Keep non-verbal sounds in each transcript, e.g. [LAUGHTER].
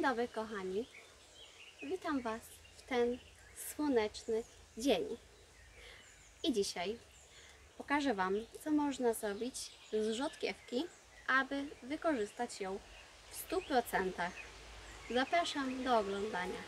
Dzień dobry kochani. Witam Was w ten słoneczny dzień. I dzisiaj pokażę Wam, co można zrobić z rzodkiewki, aby wykorzystać ją w 100%. Zapraszam do oglądania.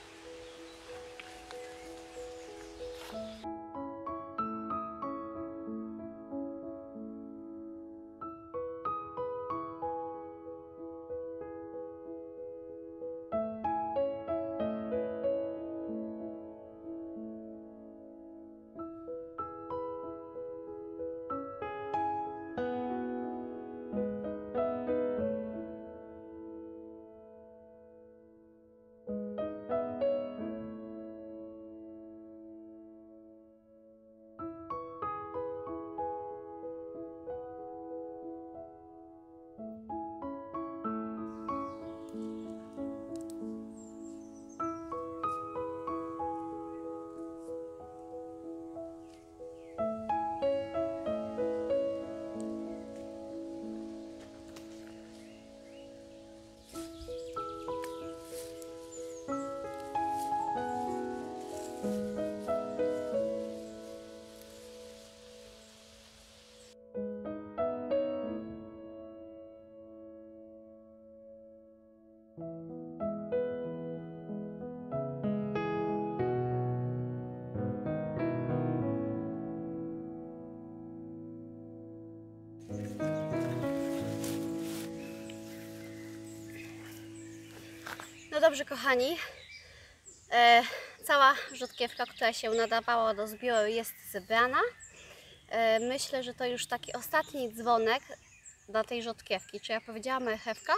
No dobrze, kochani. E, cała rzodkiewka, która się nadawała do zbioru, jest zebrana. E, myślę, że to już taki ostatni dzwonek dla tej rzodkiewki. Czy ja powiedziałam marchewka?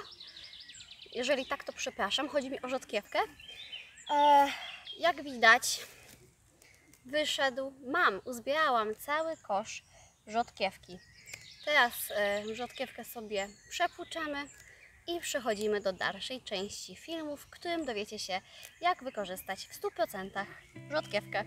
Jeżeli tak, to przepraszam. Chodzi mi o rzodkiewkę. E, jak widać, wyszedł, mam, uzbierałam cały kosz rzodkiewki. Teraz e, rzodkiewkę sobie przepłuczemy i przechodzimy do dalszej części filmu, w którym dowiecie się, jak wykorzystać w 100% rzodkiewkę.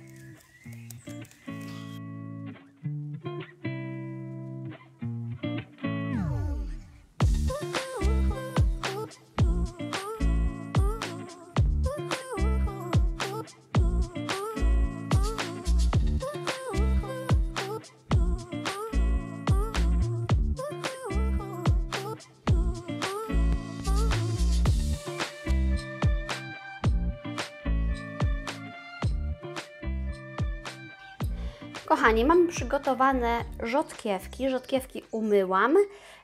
Kochani, mam przygotowane rzodkiewki. Rzodkiewki umyłam,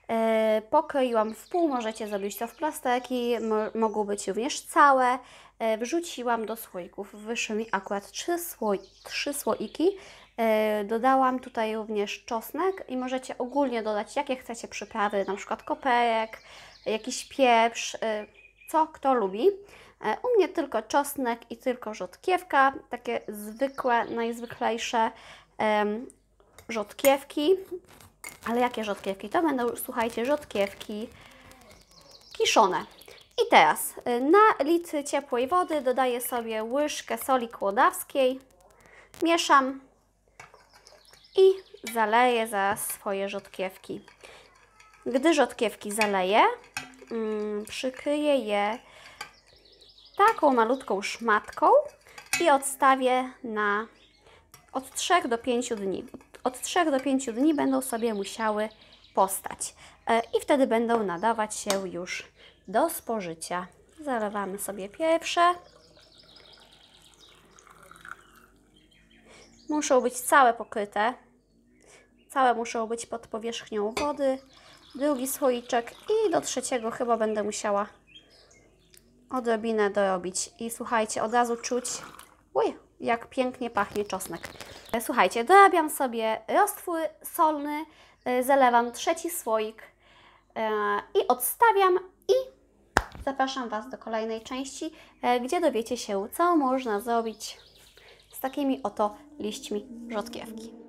e, pokroiłam w pół, możecie zrobić to w plasterki, mo mogą być również całe. E, wrzuciłam do słoików, wyszły mi akurat trzy, sło trzy słoiki. E, dodałam tutaj również czosnek i możecie ogólnie dodać jakie chcecie przyprawy, na przykład koperek, jakiś pieprz, co kto lubi. U mnie tylko czosnek i tylko rzodkiewka, takie zwykłe, najzwyklejsze rzodkiewki. Ale jakie rzodkiewki? To będą, słuchajcie, rzodkiewki kiszone. I teraz y, na litr ciepłej wody dodaję sobie łyżkę soli kłodawskiej, mieszam i zaleję zaraz swoje rzodkiewki. Gdy rzodkiewki zaleję, mm, przykryję je taką malutką szmatką i odstawię na od 3 do 5 dni. Od 3 do 5 dni będą sobie musiały postać E, i wtedy będą nadawać się już do spożycia. Zalewamy sobie pierwsze. Muszą być całe pokryte. Całe muszą być pod powierzchnią wody. Drugi słoiczek i do trzeciego chyba będę musiała odrobinę dorobić. I słuchajcie, od razu czuć, uj, jak pięknie pachnie czosnek. E, Słuchajcie, dorabiam sobie roztwór solny, e, zalewam trzeci słoik e, i odstawiam i zapraszam Was do kolejnej części, gdzie dowiecie się, co można zrobić z takimi oto liśćmi rzodkiewki.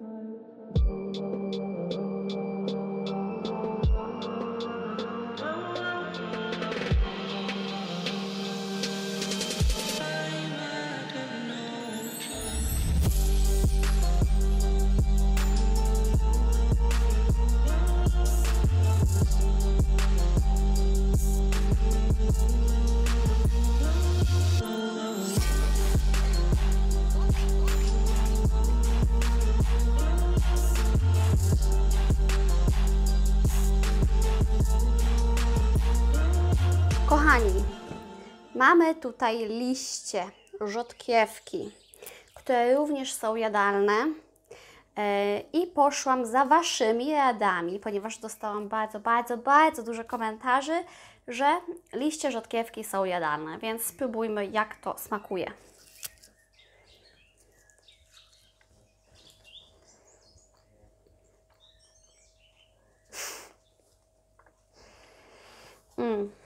Mamy tutaj liście rzodkiewki, które również są jadalne. E, I poszłam za Waszymi radami, ponieważ dostałam bardzo, bardzo, bardzo dużo komentarzy, że liście rzodkiewki są jadalne, więc spróbujmy jak to smakuje. Mm.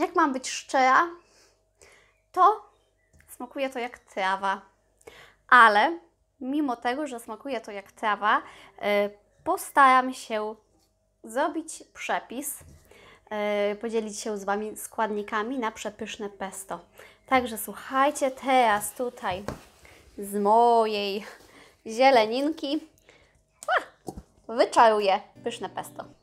Jak mam być szczera, to smakuje to jak trawa. Ale mimo tego, że smakuje to jak trawa, y, postaram się zrobić przepis, y, podzielić się z Wami składnikami na przepyszne pesto. Także słuchajcie, teraz tutaj z mojej zieleninki wyczaruję pyszne pesto.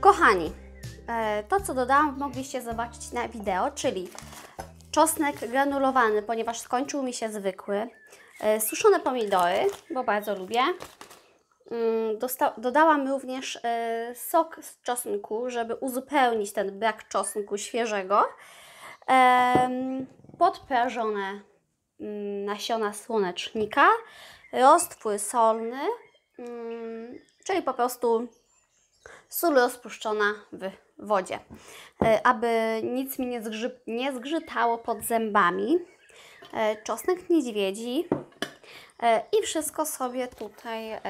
Kochani, e, to co dodałam mogliście zobaczyć na wideo, czyli czosnek granulowany, ponieważ skończył mi się zwykły, e, suszone pomidory, bo bardzo lubię. Mm, dodałam również e, sok z czosnku, żeby uzupełnić ten brak czosnku świeżego. Podprażone mm, nasiona słonecznika, roztwór solny, mm, czyli po prostu sól rozpuszczona w wodzie, e, aby nic mi nie, zgrzy, nie zgrzytało pod zębami. E, Czosnek niedźwiedzi e, i wszystko sobie tutaj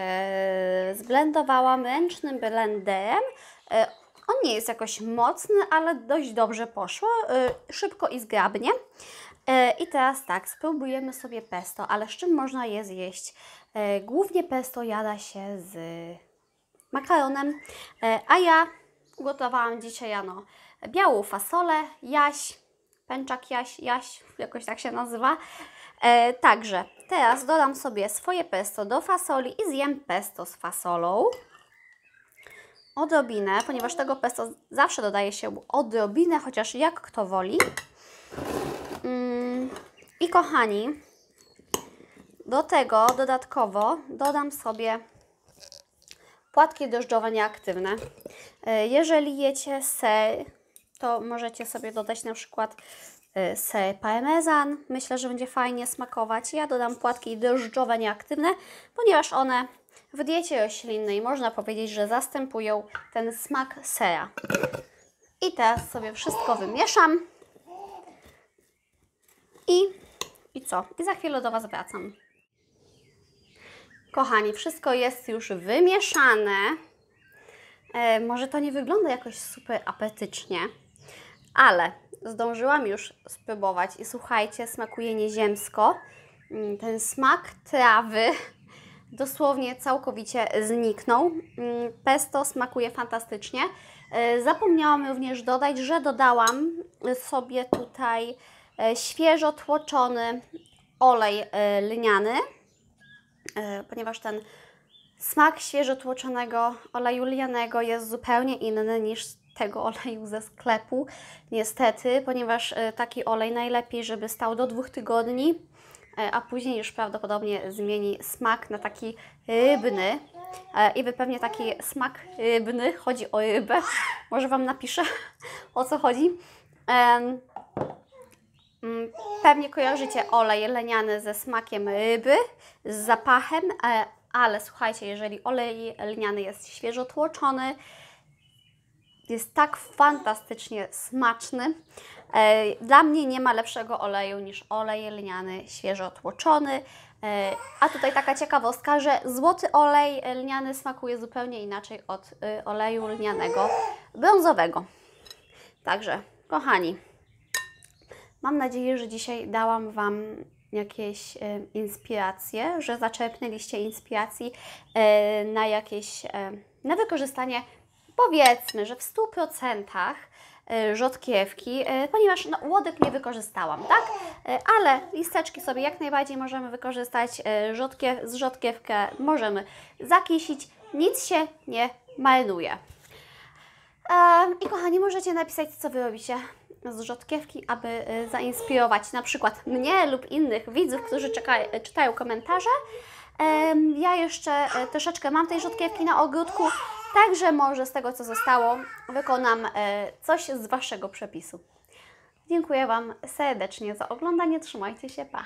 zblendowałam ręcznym blenderem. On nie jest jakoś mocny, ale dość dobrze poszło, szybko i zgrabnie. I teraz tak, spróbujemy sobie pesto, ale z czym można je zjeść? Głównie pesto jada się z makaronem, E, a ja ugotowałam dzisiaj jano białą fasolę, jaś, pęczak jaś, jaś, jakoś tak się nazywa. E, także teraz dodam sobie swoje pesto do fasoli i zjem pesto z fasolą. Odrobinę, ponieważ tego pesto zawsze dodaje się odrobinę, chociaż jak kto woli. Mm, I kochani, do tego dodatkowo dodam sobie płatki drożdżowe nieaktywne. E, Jeżeli jecie ser, to możecie sobie dodać na przykład e, ser parmezan. Myślę, że będzie fajnie smakować. Ja dodam płatki drożdżowe nieaktywne, ponieważ one w diecie roślinnej można powiedzieć, że zastępują ten smak sera. I teraz sobie wszystko wymieszam. I I co? I za chwilę do Was wracam. Kochani, wszystko jest już wymieszane. E, może to nie wygląda jakoś super apetycznie, ale zdążyłam już spróbować i słuchajcie, smakuje nieziemsko. Mm, Ten smak trawy [LAUGHS] dosłownie całkowicie zniknął. Mm, Pesto smakuje fantastycznie. E, Zapomniałam również dodać, że dodałam sobie tutaj e, świeżo tłoczony olej e, lniany, ponieważ ten smak świeżo tłoczonego oleju lnianego jest zupełnie inny niż tego [LAUGHS] oleju ze sklepu, niestety, ponieważ e, taki olej najlepiej, żeby stał do dwóch tygodni, e, a później już prawdopodobnie zmieni smak na taki rybny. E, I wy pewnie taki smak rybny, chodzi o rybę, może Wam napiszę [LAUGHS] o co chodzi. Mm, Pewnie kojarzycie olej leniany ze smakiem ryby, z zapachem, e, ale słuchajcie, jeżeli olej lniany jest świeżo tłoczony, jest tak fantastycznie smaczny. E, Dla mnie nie ma lepszego oleju niż olej lniany świeżo tłoczony. E, A tutaj taka ciekawostka, że złoty olej lniany smakuje zupełnie inaczej od y, oleju lnianego brązowego. Także, kochani, Mam nadzieję, że dzisiaj dałam Wam jakieś e, inspiracje, że zaczerpnęliście inspiracji e, na jakieś, e, na wykorzystanie powiedzmy, że w 100% e, rzodkiewki, ponieważ no, łodek nie wykorzystałam, tak? Ale listeczki sobie jak najbardziej możemy wykorzystać, rzodkiew, z rzodkiewkę możemy zakisić, nic się nie marnuje. I kochani, możecie napisać, co wy robicie z rzodkiewki, aby y, zainspirować na przykład mnie lub innych widzów, którzy czekają, czytają komentarze. Ja jeszcze e, troszeczkę mam tej rzodkiewki na ogródku, także może z tego, co zostało, wykonam e, coś z Waszego przepisu. Dziękuję Wam serdecznie za oglądanie. Trzymajcie się, pa!